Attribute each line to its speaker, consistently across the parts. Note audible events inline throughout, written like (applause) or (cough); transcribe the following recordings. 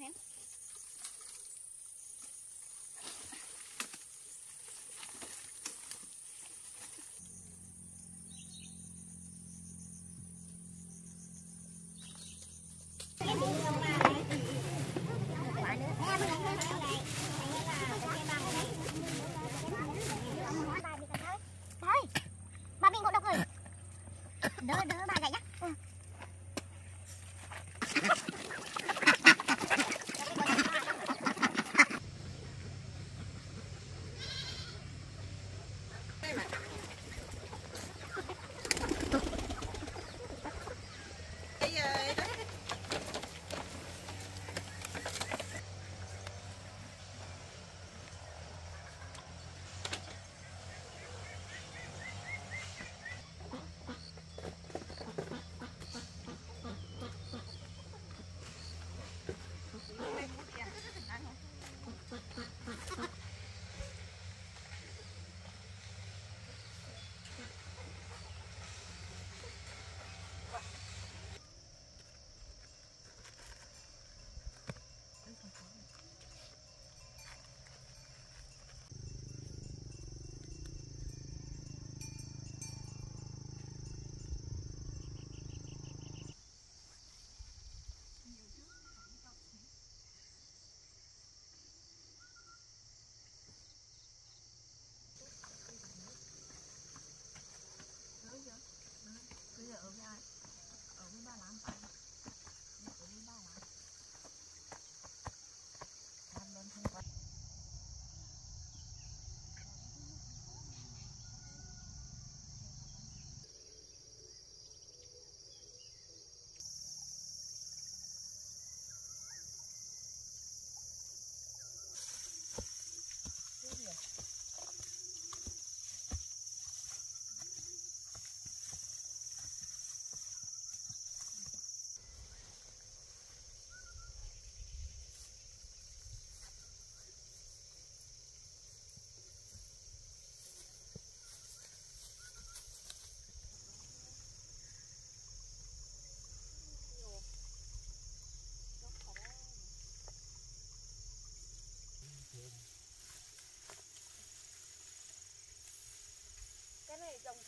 Speaker 1: giờ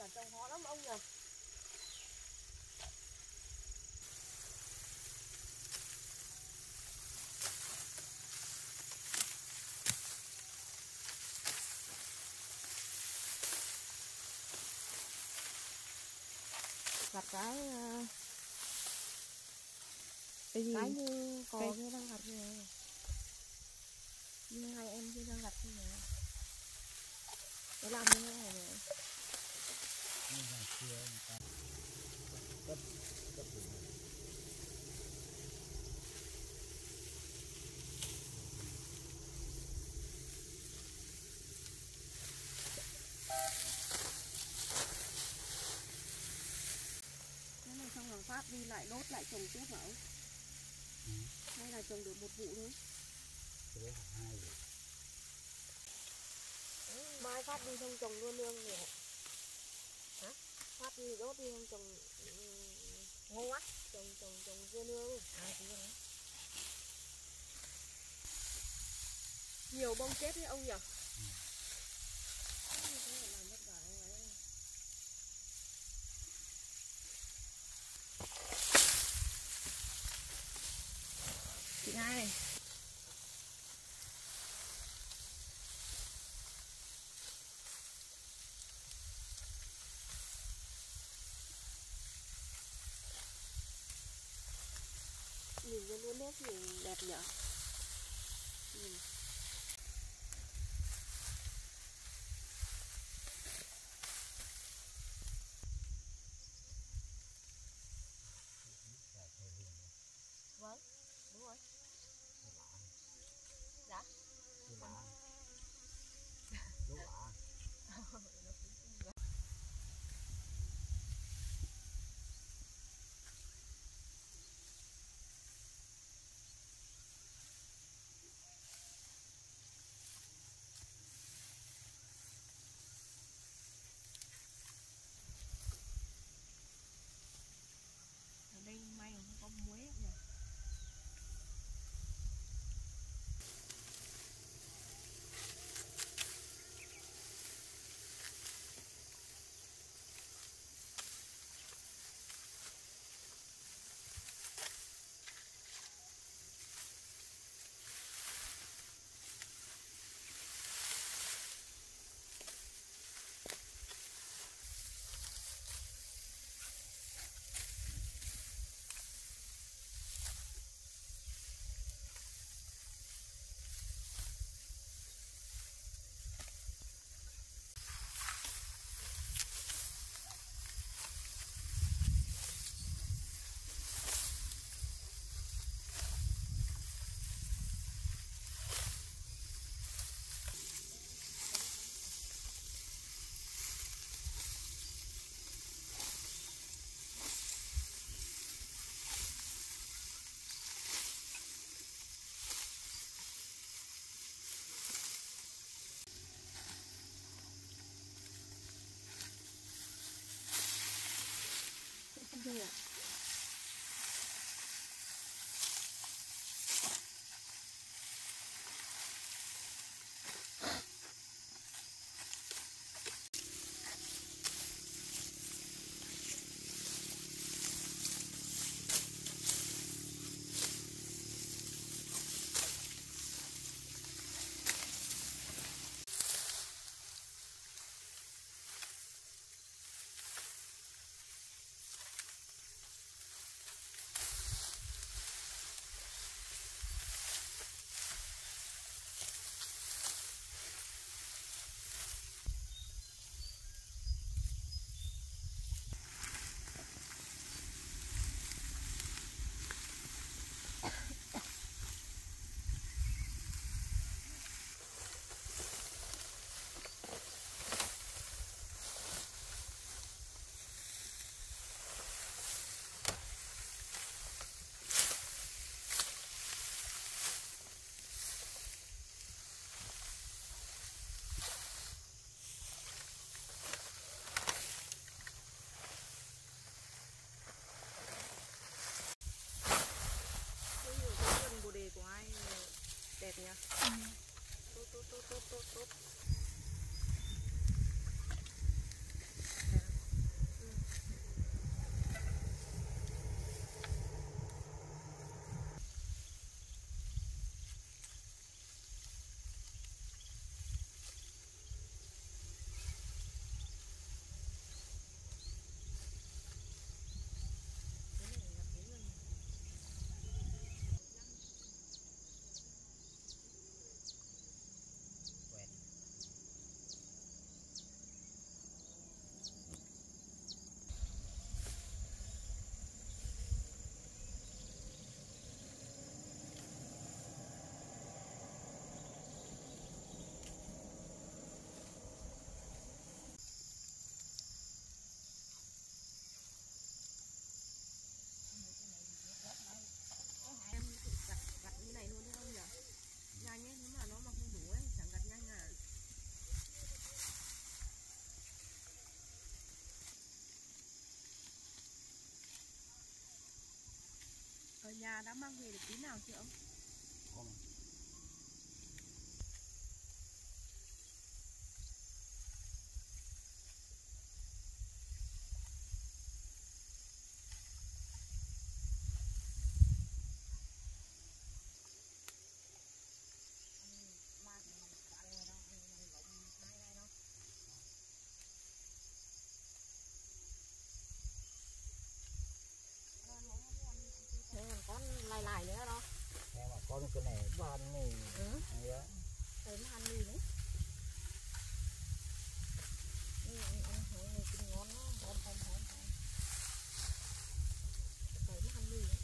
Speaker 2: cả trồng khó lắm ông nhỉ?
Speaker 3: Gặp cái ờ, cái gì?
Speaker 2: Cái như cò
Speaker 3: Cây-
Speaker 2: như đang gặp như này như hai em kia đang gặp như này nó làm như thế này này cái này đi lại đốt lại trồng tiếp hả ông? Hay là trồng được một vụ thôi? Mai phát đi không trồng luôn nương gì hả? Hả phát đi đốt đi không trồng ừ, ngô á. Trồng trồng trồng dưa nương à vậy nhiều bông chết đấy ông nhỉ Thế là làm vất vả này này nhìn cái lúa nếp thì đẹp nhở? Tí nào chưa ông
Speaker 4: Con
Speaker 2: thế còn con lại lại nữa đó
Speaker 4: em mà con cái này ban này
Speaker 2: ừ.
Speaker 4: á.
Speaker 2: Đấy ăn mì đấy Đây, ăn ăn hỏi này kinh ngon đó Ngon không không không Đấy nó ăn mì đấy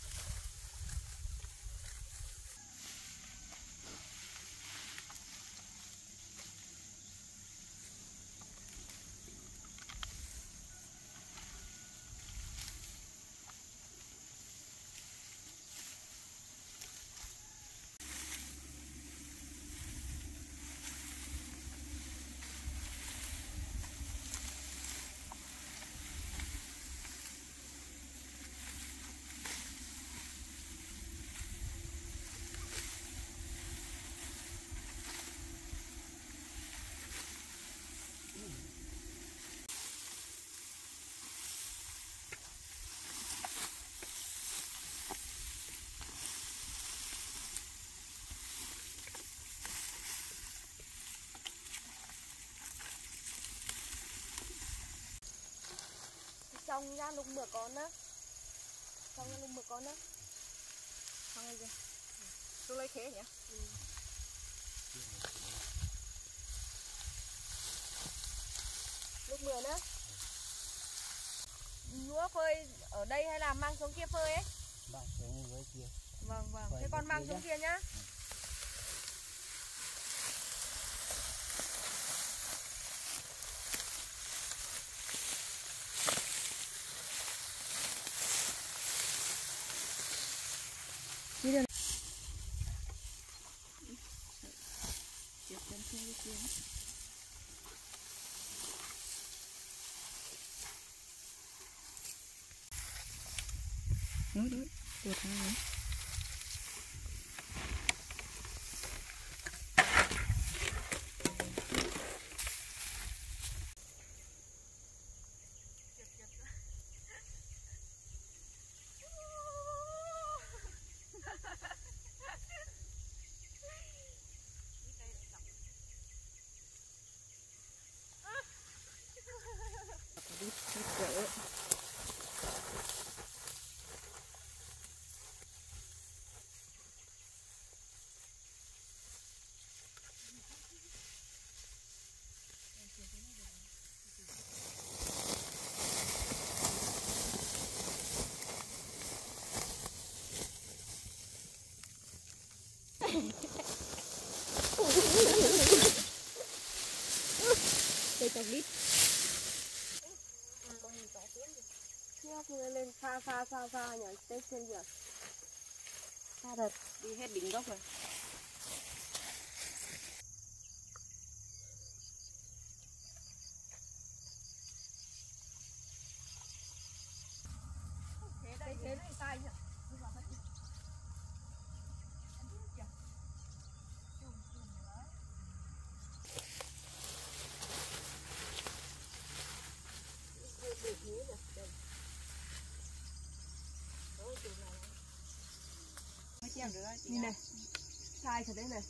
Speaker 2: Xong nha lúc mưa con á Xong nha lúc mưa con á Xong rồi Tôi lấy khế nhỉ? Lúc mưa nữa. Lúa phơi ở đây hay là mang xuống kia phơi ấy?
Speaker 4: Bạn xuống dưới kia.
Speaker 2: Vâng vâng.
Speaker 4: Phơi
Speaker 2: Thế con mang
Speaker 4: kia
Speaker 2: xuống
Speaker 4: nhá.
Speaker 2: kia nhá
Speaker 3: Đít.
Speaker 2: Nhóc người lên pha pha pha pha nhỉ Tết trên kìa Pha đợt
Speaker 3: Đi hết đỉnh gốc rồi. Được
Speaker 2: Nhìn này. Sai thật đấy này.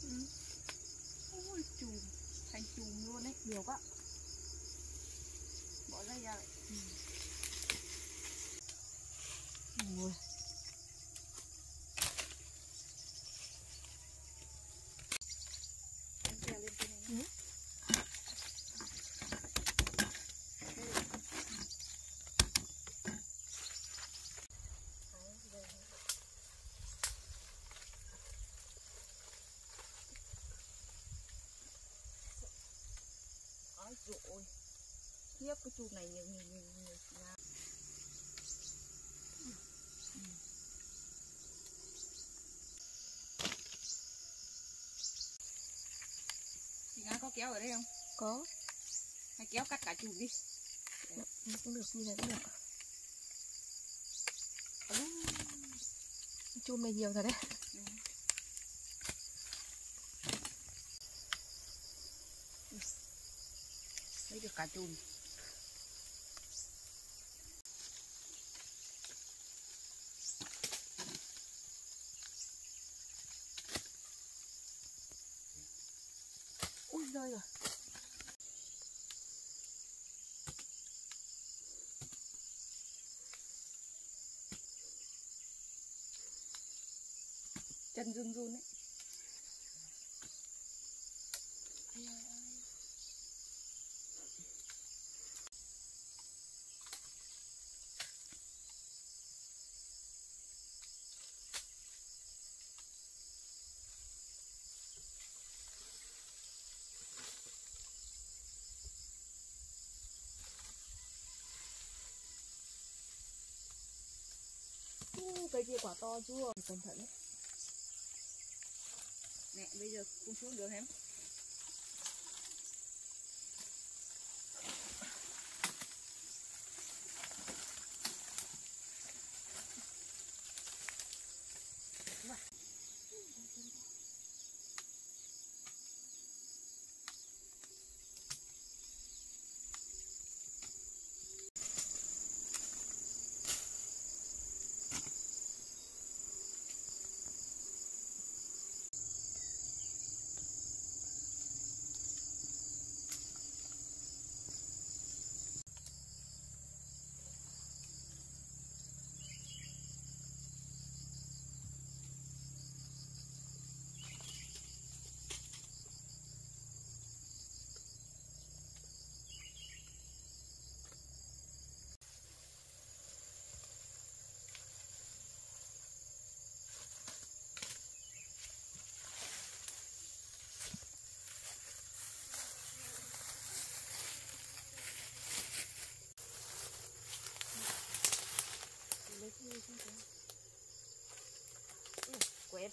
Speaker 3: ôi chùm thành chùm luôn đấy
Speaker 2: Nhiều quá.
Speaker 3: bỏ ra ra lại
Speaker 2: Ôi.
Speaker 3: em treo lên trên này dồi ôi khiếp cái chùm này nhiều nhiều nhiều nhiều chị Nga. có kéo ở đây không
Speaker 2: Có.
Speaker 3: hay kéo cắt cả chùm đi
Speaker 2: Ừ, Cũng được, như này cũng được. Chum này nhiều thật đấy.
Speaker 3: Lấy được cả chùm
Speaker 2: Ui rơi rồi.
Speaker 3: chân run run ấy
Speaker 2: Uh, cây kia quả to chưa? Cẩn thận đấy.
Speaker 3: mẹ, bây giờ cũng xuống được em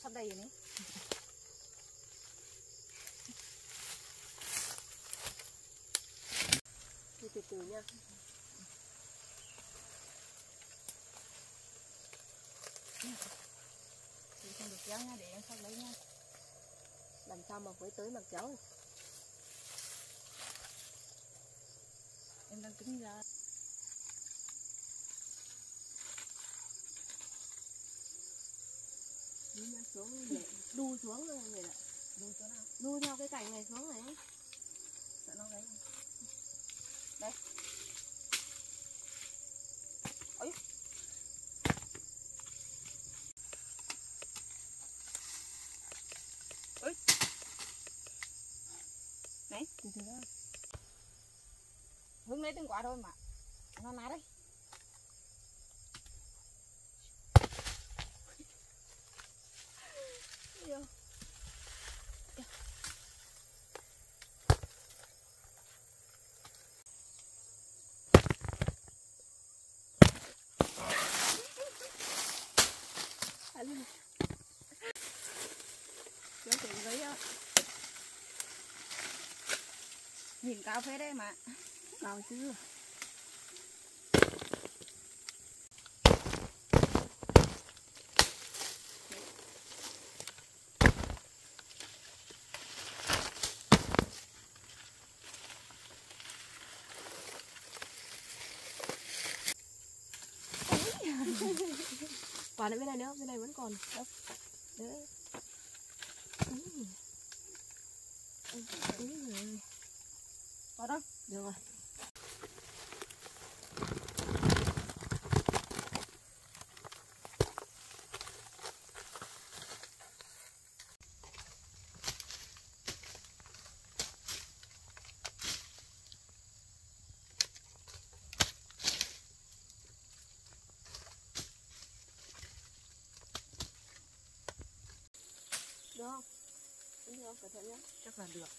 Speaker 3: của em sắp đây rồi đấy
Speaker 2: Đi từ từ nha.
Speaker 3: chị không được kéo nha để em sắp lấy nha
Speaker 2: Làm sao mà với tới mặt cháu.
Speaker 3: em đang tính ra
Speaker 2: Đi nha xuống đu xuống rồi người ạ.
Speaker 3: đu chỗ nào.
Speaker 2: Đu theo cái cành này xuống này.
Speaker 3: sợ nó lấy không? Này.
Speaker 2: Từ từ đó.
Speaker 3: hưng lấy từng quả thôi mà. Nó nát đấy
Speaker 2: Yêu. Anh
Speaker 3: kéo tự lấy á nhìn cao phết đấy mà
Speaker 2: cao chưa? Quả (laughs) này bên này nữa, bên này vẫn còn. Đấy ừ. Ừ, ừ, ừ.
Speaker 3: Có đâu?
Speaker 2: Được rồi
Speaker 3: Được không? Được không? Cẩn thận nhé
Speaker 2: chắc là được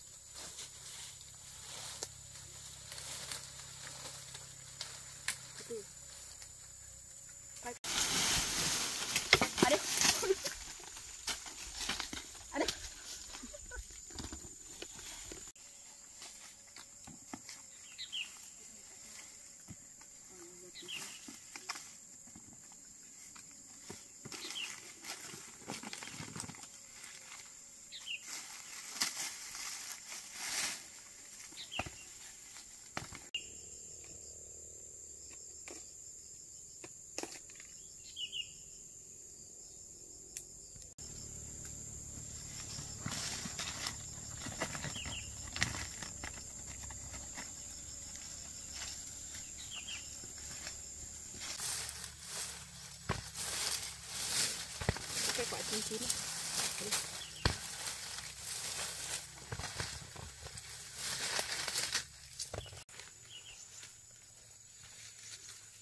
Speaker 2: lại chín chín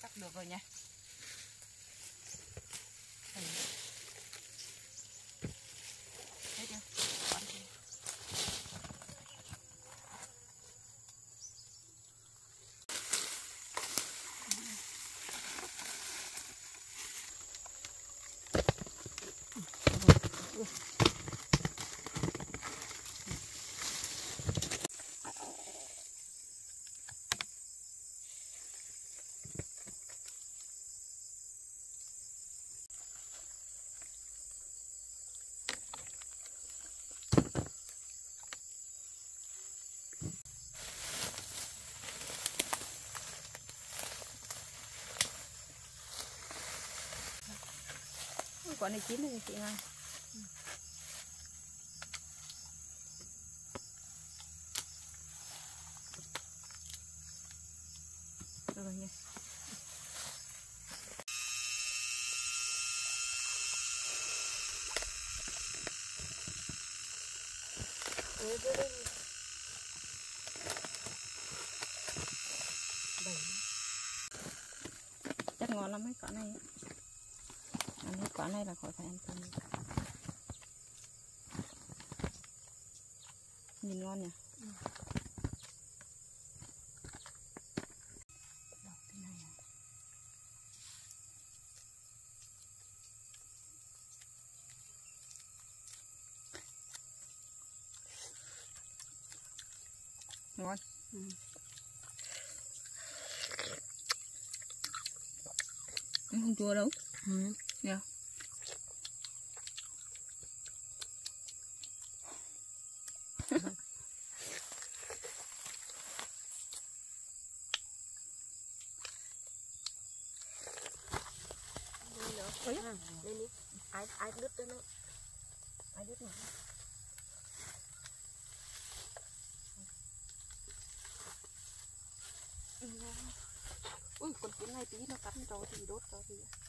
Speaker 2: cắt được rồi nha Ừ. thấy chưa Quả chưa?
Speaker 3: Ui, Quả này chín rồi chị Nga. Rồi nha.
Speaker 2: Bảy.
Speaker 3: Chắc ngon lắm mấy quả này. Ăn hết quả này là khỏi phải ăn cơm. Nhìn ngon nhỉ?
Speaker 2: ừ.
Speaker 3: Ngon.
Speaker 2: Ừ.
Speaker 3: Không chua đâu.
Speaker 2: Ừ.
Speaker 3: Dạ.
Speaker 2: Đây nữa. À, đây đi. Ai đứt đấy đấy Ai đứt nữa.
Speaker 3: Ui, con kiến này tí nó cắn cho thì đốt cho thì.
Speaker 2: ạ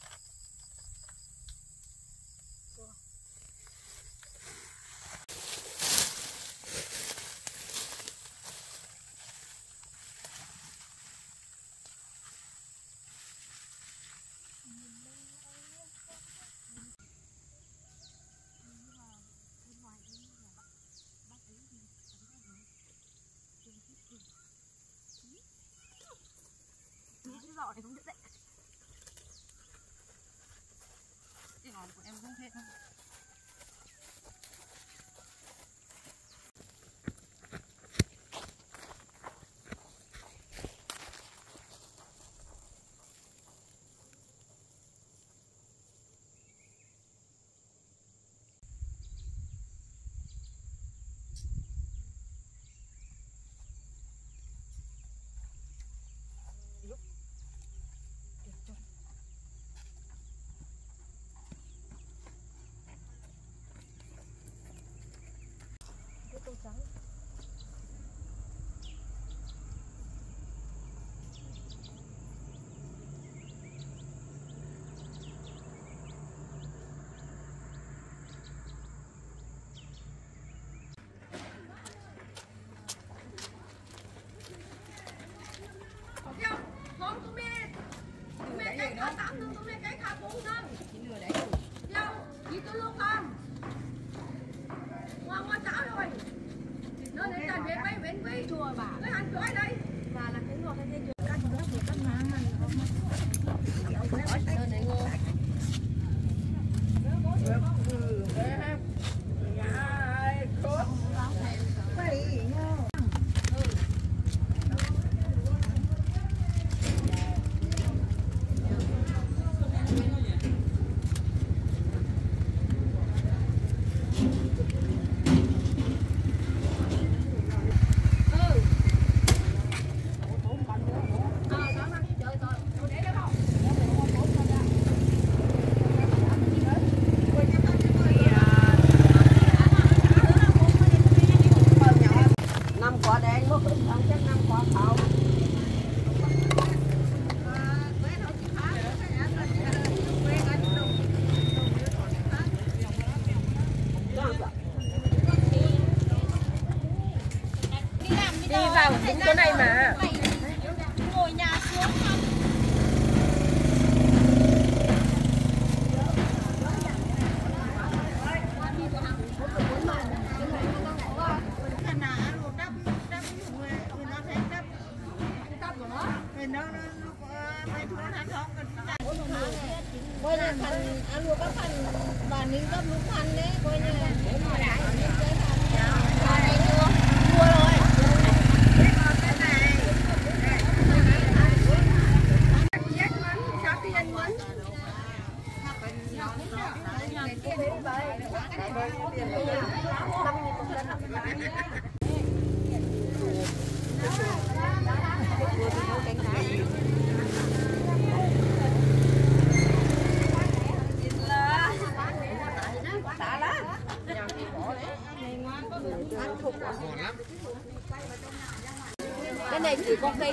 Speaker 2: 나는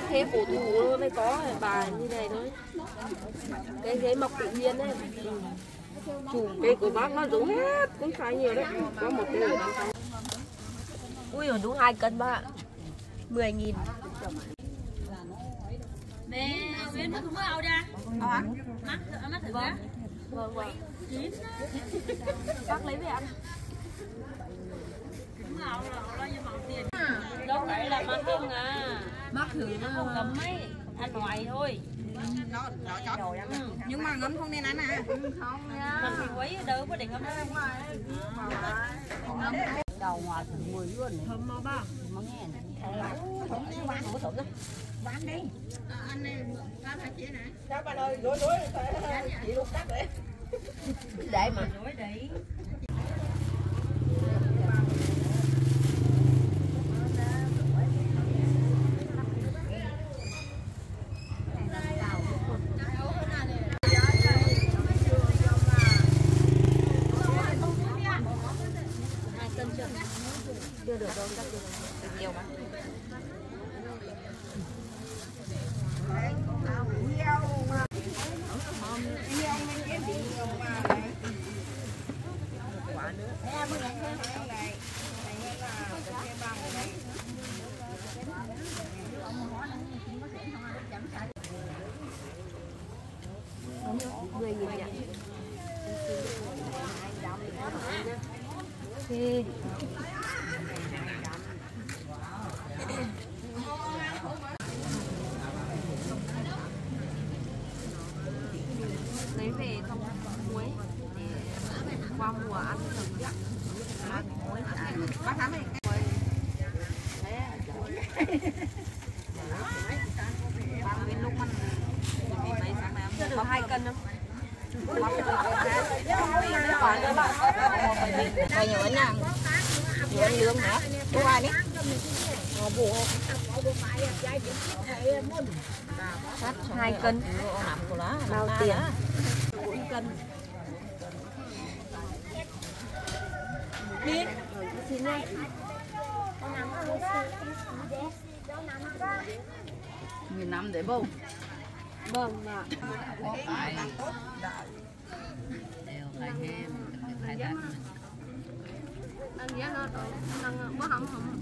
Speaker 2: khế cổ thụ mới có bà như này thôi cây khế mọc tự nhiên đấy ừ. chủ cây của bác nó giống hết cũng khá nhiều đấy có một cây ở đằng sau ui rồi đúng hai cân bác ạ mười nghìn
Speaker 5: Nè, Uyên mất không có ao ra. Mắt, mắt thử ra.
Speaker 2: vâng vâng
Speaker 5: Chín.
Speaker 2: bác lấy về ăn
Speaker 5: có ao là lo như Đâu phải là mắt không à.
Speaker 2: bác thử
Speaker 5: Nó không cấm ấy. Ăn ngoài thôi.
Speaker 3: nhưng mà ngấm không nên ăn à.
Speaker 5: Mà thì quấy đỡ có để ngâm đâu.
Speaker 4: đầu ngoài thì mùi luôn. Này
Speaker 2: thơm mà bác
Speaker 4: mà nghe này.
Speaker 2: Thơm đi bán không có thơm đâu
Speaker 3: anh này ra phải chị này
Speaker 2: để. Mà.
Speaker 5: Rồi đấy.
Speaker 2: chưa được đâu chắc chưa được nhiều bác mười nghìn nhỉ Ok. lấy về trong cuối để qua mùa ăn được bác thắm này bao bên lúc ăn thì mấy sáng nay ăn có hai cân không
Speaker 3: coi nhiều anh nào nhiều anh lương hả có ai đấy
Speaker 2: hai cân. Bao tiền? bốn cân. Đi xin nha
Speaker 3: nghìn năm để bông.
Speaker 2: Vâng ạ. Ăn giá nó rồi. Ăn bó hỏng hỏng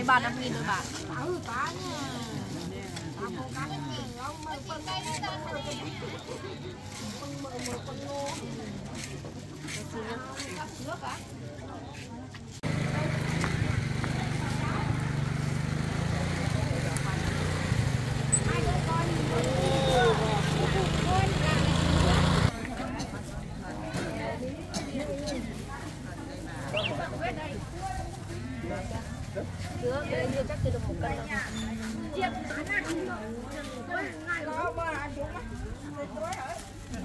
Speaker 5: cân ba lấy ba năm nghìn thôi bà
Speaker 2: Được,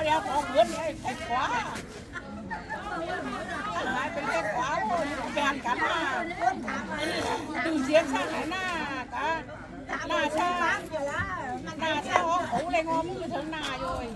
Speaker 3: có đeo con bướn này thành quá hai bên cái quá rồi bèn cả mà từ giếng sang hải na cả na sa na sa họ khổ lên ngon như thế na rồi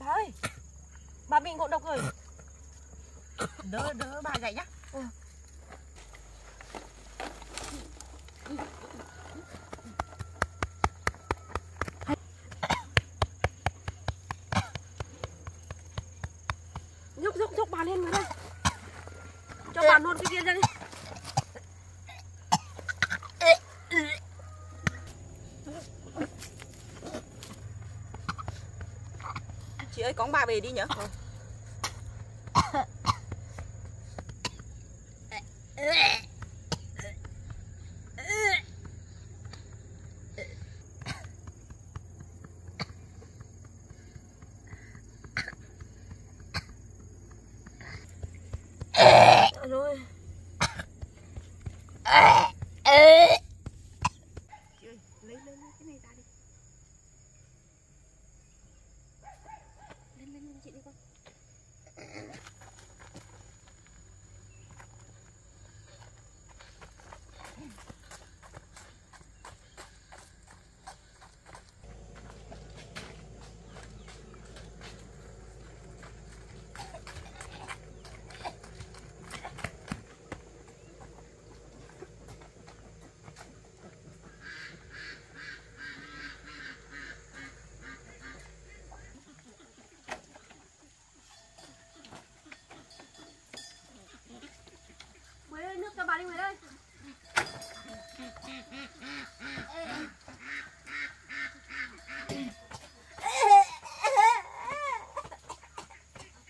Speaker 2: Bà ơi, bà bị ngộ độc rồi.
Speaker 3: đỡ đỡ bà dậy nhá
Speaker 2: Nhúc nhúc nhúc bà lên đây. Cho bà luôn cái kia ra đi.
Speaker 5: chị ơi cõng bà về đi nhở
Speaker 2: Rồi.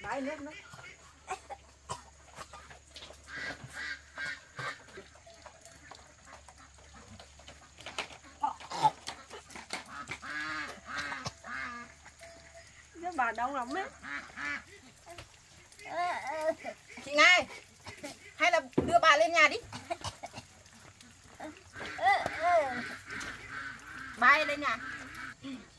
Speaker 2: Đấy nước nó. Chứ bà đông lắm đấy
Speaker 3: Chị Nga hay là đưa bà lên nhà đi. Bà ấy lên nhà
Speaker 4: chị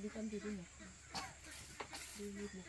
Speaker 2: bukan dirinya. Dirinya.